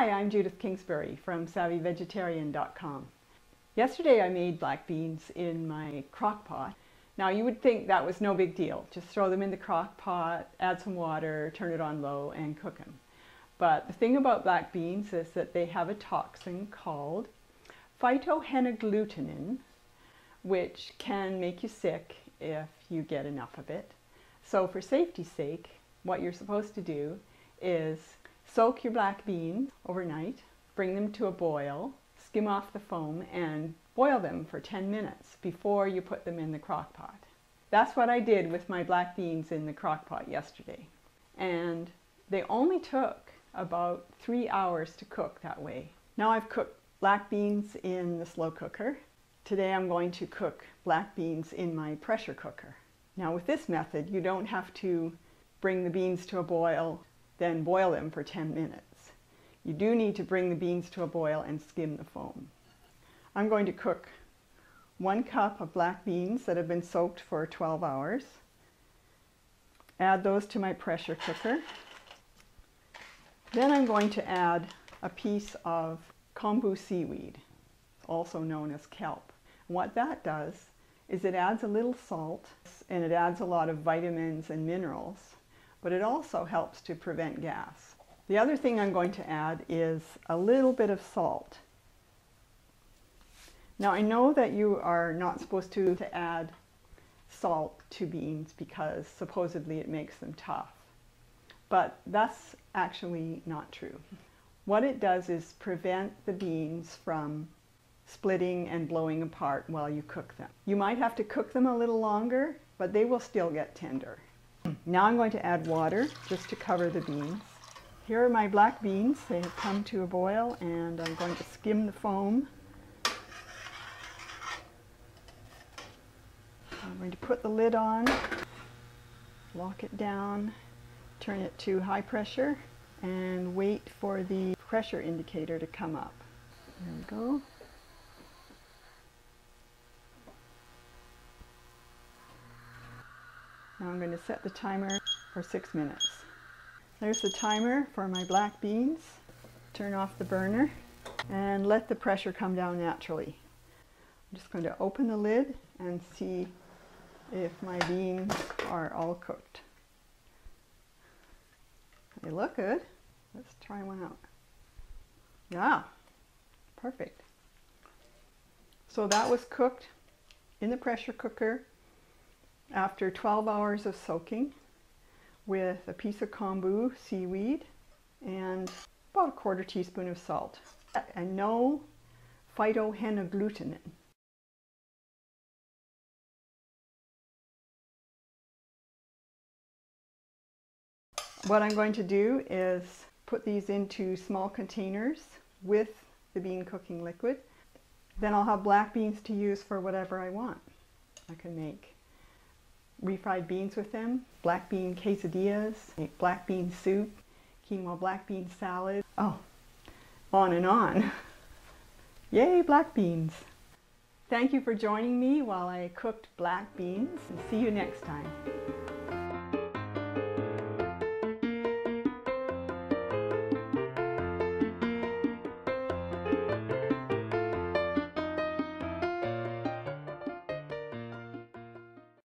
Hi, I'm Judith Kingsbury from SavvyVegetarian.com. Yesterday I made black beans in my crock pot. Now you would think that was no big deal. Just throw them in the crock pot, add some water, turn it on low and cook them. But the thing about black beans is that they have a toxin called phytohemagglutinin, which can make you sick if you get enough of it. So for safety's sake, what you're supposed to do is soak your black beans overnight, bring them to a boil, skim off the foam, and boil them for 10 minutes before you put them in the crock pot. That's what I did with my black beans in the crock pot yesterday. And they only took about three hours to cook that way. Now I've cooked black beans in the slow cooker. Today I'm going to cook black beans in my pressure cooker. Now with this method, you don't have to bring the beans to a boil, then boil them for 10 minutes. You do need to bring the beans to a boil and skim the foam. I'm going to cook one cup of black beans that have been soaked for 12 hours. Add those to my pressure cooker. Then I'm going to add a piece of kombu seaweed, also known as kelp. What that does is it adds a little salt and it adds a lot of vitamins and minerals, but it also helps to prevent gas. The other thing I'm going to add is a little bit of salt. Now I know that you are not supposed to, to add salt to beans because supposedly it makes them tough, but that's actually not true. What it does is prevent the beans from splitting and blowing apart while you cook them. You might have to cook them a little longer, but they will still get tender. Now I'm going to add water just to cover the beans. Here are my black beans. They have come to a boil and I'm going to skim the foam. I'm going to put the lid on, lock it down, turn it to high pressure and wait for the pressure indicator to come up. There we go. Now I'm going to set the timer for six minutes. There's the timer for my black beans. Turn off the burner and let the pressure come down naturally. I'm just going to open the lid and see if my beans are all cooked. They look good. Let's try one out. Yeah, perfect. So that was cooked in the pressure cooker after 12 hours of soaking with a piece of kombu seaweed and about a quarter teaspoon of salt and no phytohemagglutinin. What I'm going to do is put these into small containers with the bean cooking liquid. Then I'll have black beans to use for whatever I want. I can make refried beans with them, black bean quesadillas, black bean soup, quinoa black bean salad. Oh, on and on. Yay, black beans. Thank you for joining me while I cooked black beans and see you next time.